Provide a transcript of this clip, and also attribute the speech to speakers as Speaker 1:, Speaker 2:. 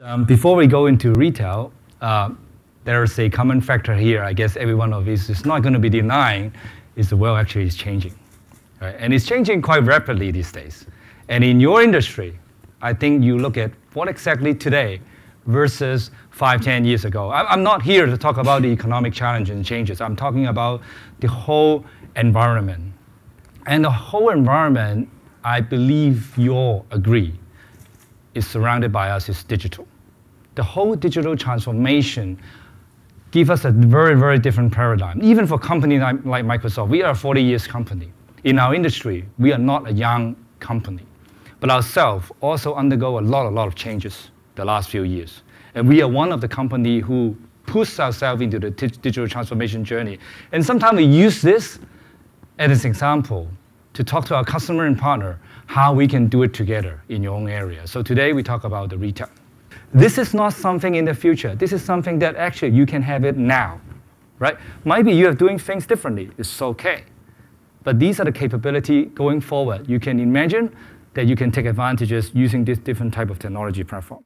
Speaker 1: Um, before we go into retail, uh, there's a common factor here. I guess every one of us is not going to be denying is the world actually is changing, right? and it's changing quite rapidly these days. And in your industry, I think you look at what exactly today versus five, ten years ago. I'm not here to talk about the economic challenges and changes. I'm talking about the whole environment. And the whole environment, I believe you all agree, is surrounded by us is digital. The whole digital transformation gives us a very, very different paradigm. Even for companies like, Microsoft, we are a 40 years company. In our industry, we are not a young company. But ourselves also undergo a lot, a lot of changes the last few years. And we are one of the company who push ourselves into the digital transformation journey. And sometimes we use this as an example to talk to our customer and partner how we can do it together in your own area. So today we talk about the retail. This is not something in the future. This is something that actually you can have it now, right? Maybe you are doing things differently. It's okay. But these are the capability going forward. You can imagine that you can take advantages using this different type of technology platform.